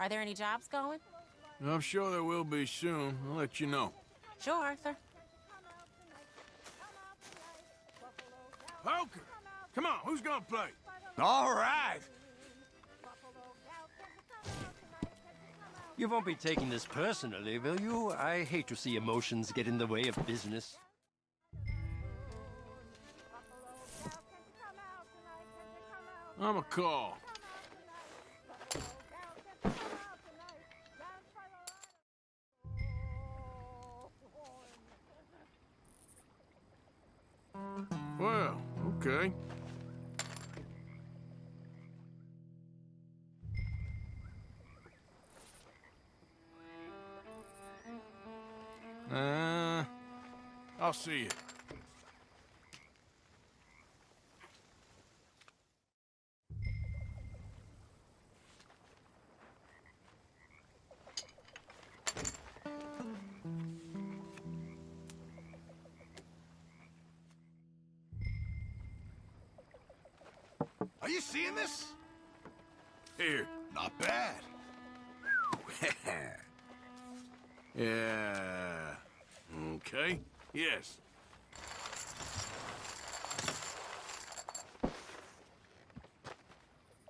Are there any jobs going? I'm sure there will be soon. I'll let you know. Sure, Arthur. Poker! Come on, who's gonna play? All right. You won't be taking this personally, will you? I hate to see emotions get in the way of business. I'm a call. Well, okay. Uh, I'll see you. Are you seeing this? Here. Not bad. Yeah. Okay. Yes.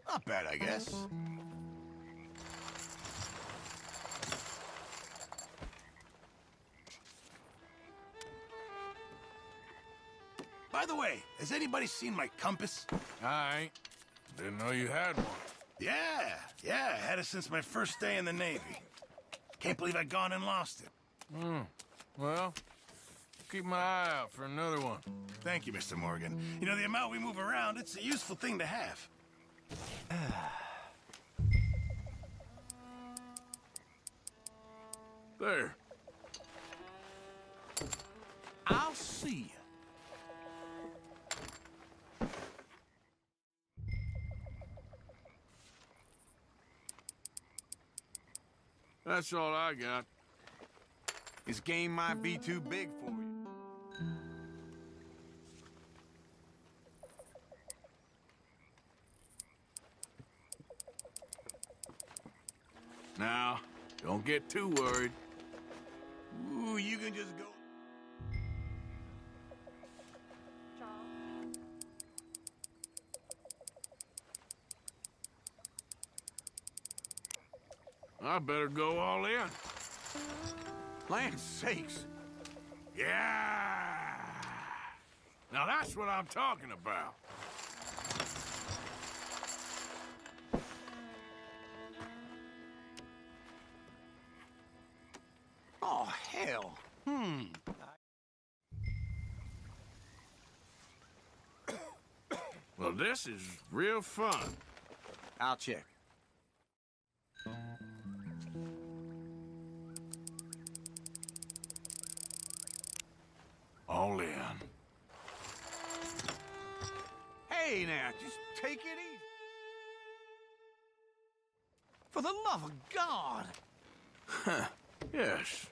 Not bad, I guess. By the way, has anybody seen my compass? I. Didn't know you had one. Yeah, yeah, I had it since my first day in the Navy. Can't believe I'd gone and lost it. Hmm. Well, keep my eye out for another one. Thank you, Mr. Morgan. You know, the amount we move around, it's a useful thing to have. There. That's all I got. This game might be too big for you. Now, don't get too worried. Ooh, you can just go. I better go all in. Land sakes. Yeah! Now that's what I'm talking about. Oh, hell. Hmm. Well, this is real fun. I'll check. All in. Hey, now, just take it easy. For the love of God. Huh, Yes.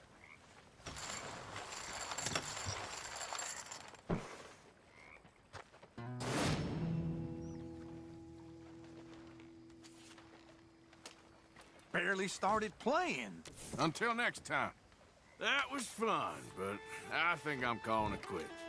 Barely started playing. Until next time. That was fun, but I think I'm calling it quits.